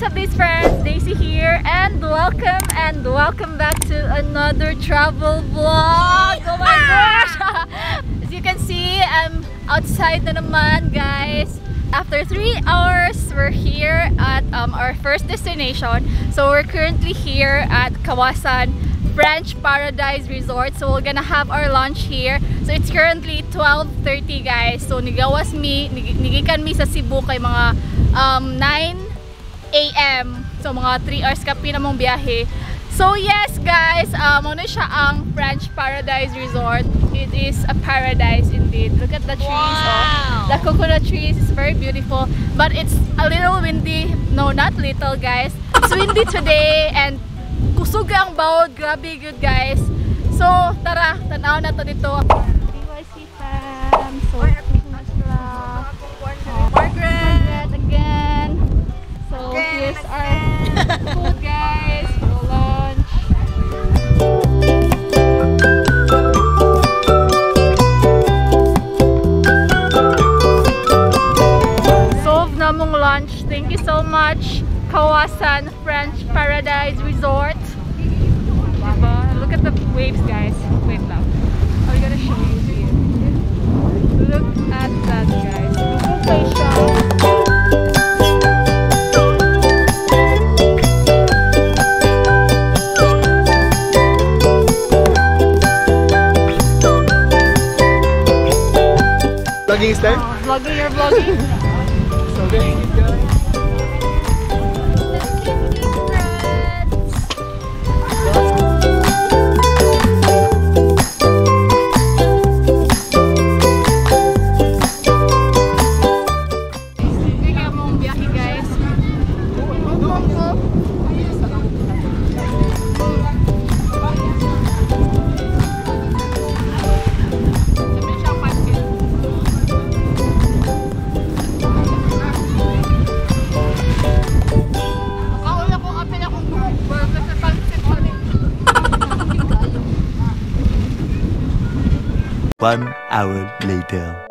What's up these friends? Daisy here and welcome and welcome back to another travel vlog! Oh my ah! gosh! As you can see, I'm outside na naman guys. After 3 hours, we're here at um, our first destination. So we're currently here at Kawasan French Paradise Resort. So we're gonna have our lunch here. So it's currently 12.30 guys. So nigawas mi, nigikan mi sa Cebu kay mga um, 9 a.m. So mga 3 hours kapi na mong biyahe. So yes guys, um, ano siya ang French Paradise Resort. It is a paradise indeed. Look at the trees. Oh. The coconut trees is very beautiful. But it's a little windy. No, not little guys. It's windy today and kusog ang bawod. Grabe good guys. So tara, tanaw na to dito. DYC fam. So Solve lunch. Thank you so much. Kawasan French Paradise Resort. Diba? Look at the waves guys. Wait lang. I'm gonna show you here. Look at that guys. Play siya. Vlogging style? Oh, vlogging, you're vlogging. One hour later.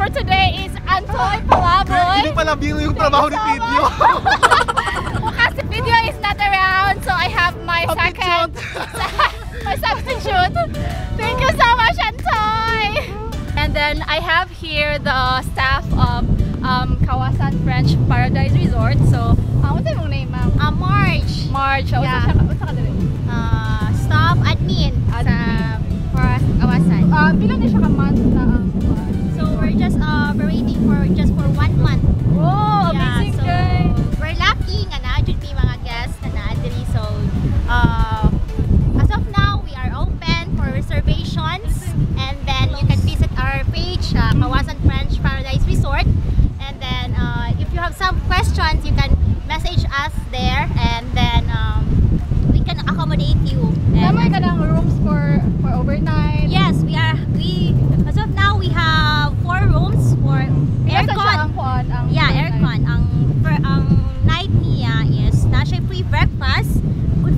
For today is Antoy Palaboy. Hindi pala biro yung trabaho ni Video. kasi video is not around, so I have my second, my substitute. Thank you so much, Antoy. And then I have here the staff of um, Kawasan French Paradise Resort. So, uh, what's your name,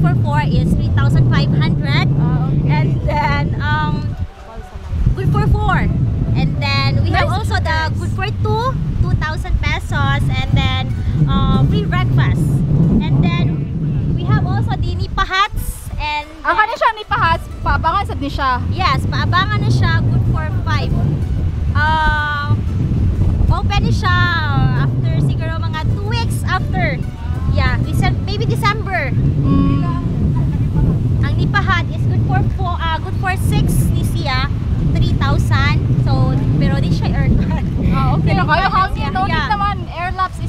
for 4 is 3,500. Oh, ah, okay. And then, um, good for 4. And then, we nice have also the good for 2, 2,000 pesos. And then, uh, free breakfast. And then, we have also the nipa hats. And Ang kanya siya nipa hats, paabangan sad ni siya. Yes, paabangan na siya, good for 5. Uh, um, open siya after siguro mga 2 weeks after. Yeah, we sent maybe December. Mm. Ang nipahat is good for 4, uh, good for 6 ni siya. 3,000. So, pero di siya earn Ah, okay na kayo. Hangin, Yeah. naman. Air laps is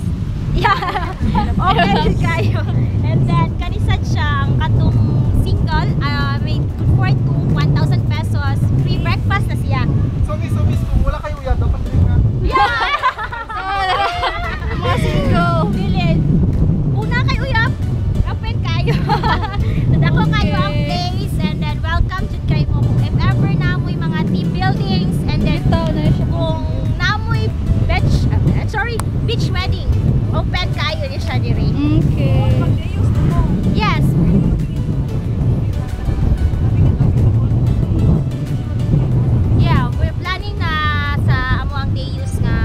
Yeah. okay kayo. And then, kanisad siya, ang katong single, uh, kung namoy beach, uh, sorry, beach wedding. Open kayo ni siya diri. Okay. Yes. Yeah, we're planning na sa amo ang day use nga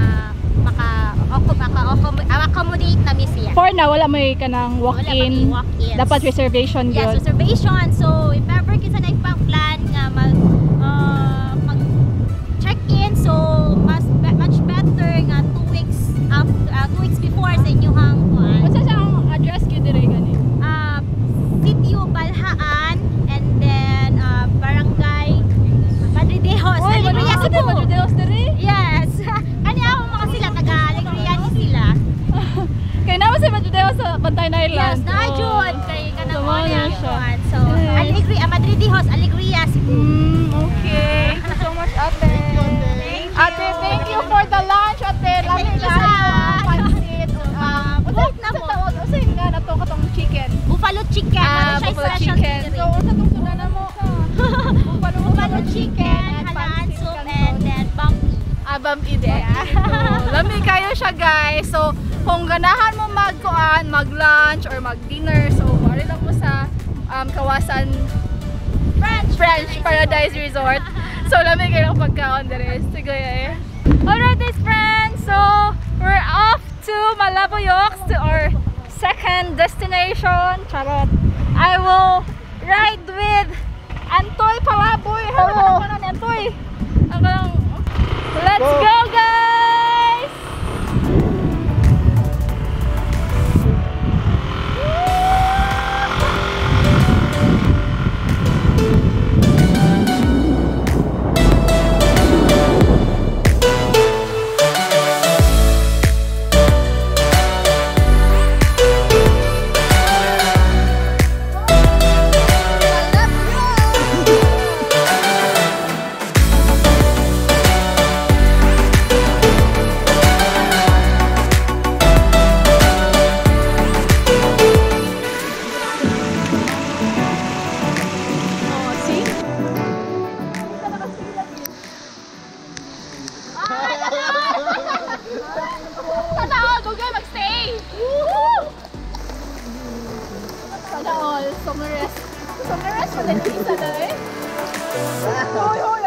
maka maka accommodate na mi siya. For now, wala may ka ng Wala pa may walk-in. walk-ins. Dapat reservation Yes, yun. reservation. So, if ever kita na ipang plan nga mag, before sa inyong kuan. What's sa ang address ko dire gani? Uh, Sitio Balhaan and then uh, Barangay Madridejos. Oy, Alegria, Cebu. ba Judeos dire? Yes. Kani ako mga sila taga Alegria ni sila. Kaya naman sa Judeos sa Bantayan Yes, Island. na Oh. jud kay kanang na kuan. So, Yes. Alegria, Madridejos, Alegria, Cebu. Mm, okay. Thank you so much, ate. Thank you. Ate, thank you for the lunch, ate. Lami Thank you, na Sa. pansit. Um, Buhok na sa mo. tawag, usay nga na to katong chicken. Buffalo Ah, special chicken. So, unsa tong sudanan mo? Buffalo, chicken, halaan soup, and then bumpy. Abam ide. So, lami kayo siya guys. So, kung ganahan mo magkuan, mag-lunch or mag-dinner, so mari lang mo sa um, Kawasan French. French Paradise Resort. So, lami kayo ng pagkaon dire. Sige eh. Alright guys friends, so we're off to Malaboyoks to our second destination. Charot. I will ride with Antoy Palaboy. Hello. Ano Antoy? Let's Go. go Gusto mo rest? Gusto mo rest? Walang the na eh. Oh.